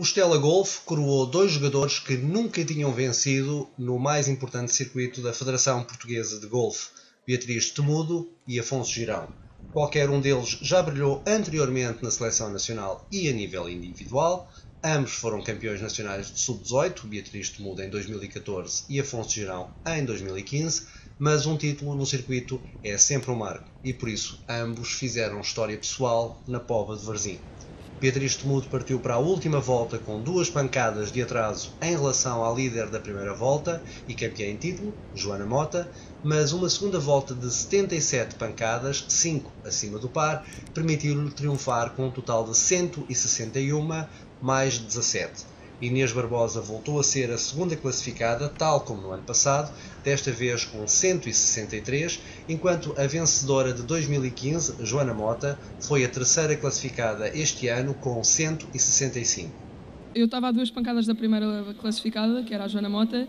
O Stella Golf coroou dois jogadores que nunca tinham vencido no mais importante circuito da Federação Portuguesa de Golfe, Beatriz Temudo e Afonso Girão. Qualquer um deles já brilhou anteriormente na seleção nacional e a nível individual. Ambos foram campeões nacionais de sub-18, Beatriz Temudo em 2014 e Afonso Girão em 2015, mas um título no circuito é sempre um marco e por isso ambos fizeram história pessoal na Pova de Varzim. Beatriz Temudo partiu para a última volta com duas pancadas de atraso em relação à líder da primeira volta e campeã em título, Joana Mota, mas uma segunda volta de 77 pancadas, 5 acima do par, permitiu-lhe triunfar com um total de 161 mais 17 Inês Barbosa voltou a ser a segunda classificada, tal como no ano passado, desta vez com 163, enquanto a vencedora de 2015, Joana Mota, foi a terceira classificada este ano com 165. Eu estava a duas pancadas da primeira classificada, que era a Joana Mota.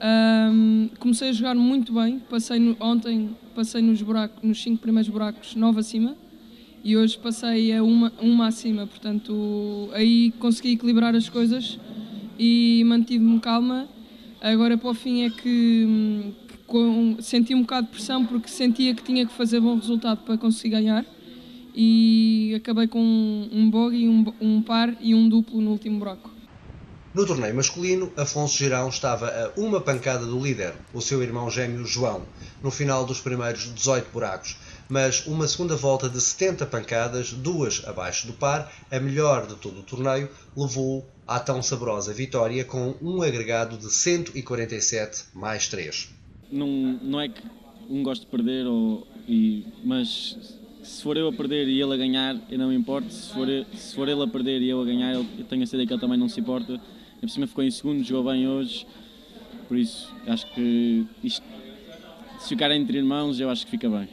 Um, comecei a jogar muito bem. Passei no, ontem passei nos, buracos, nos cinco primeiros buracos, nove acima e hoje passei a uma, uma acima, portanto aí consegui equilibrar as coisas e mantive-me calma. Agora para o fim é que, que com, senti um bocado de pressão porque sentia que tinha que fazer bom resultado para conseguir ganhar e acabei com um, um bogey, um, um par e um duplo no último buraco. No torneio masculino, Afonso Girão estava a uma pancada do líder, o seu irmão gêmeo João, no final dos primeiros 18 buracos, mas uma segunda volta de 70 pancadas, duas abaixo do par, a melhor de todo o torneio, levou à tão saborosa vitória com um agregado de 147 mais 3. Não, não é que um gosto de perder, ou, e, mas se for eu a perder e ele a ganhar, eu não me importo. Se for, se for ele a perder e eu a ganhar, eu tenho a certeza que ele também não se importa. Por cima ficou em segundo, jogou bem hoje. Por isso, acho que isto, se ficar entre irmãos, eu acho que fica bem.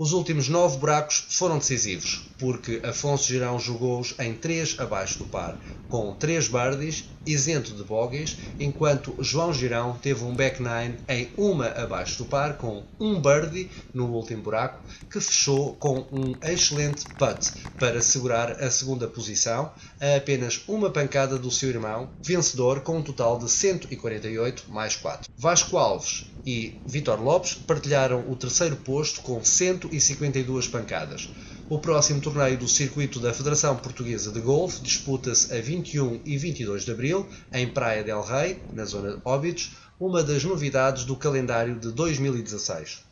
Os últimos nove buracos foram decisivos, porque Afonso Girão jogou-os em três abaixo do par, com três birdies, isento de bogies, enquanto João Girão teve um back nine em uma abaixo do par, com um birdie no último buraco, que fechou com um excelente putt para segurar a segunda posição, a apenas uma pancada do seu irmão, vencedor com um total de 148 mais 4. Vasco Alves e Vitor Lopes partilharam o terceiro posto com 152 pancadas. O próximo torneio do circuito da Federação Portuguesa de Golfe disputa-se a 21 e 22 de abril em Praia del Rei, na zona de Óbidos, uma das novidades do calendário de 2016.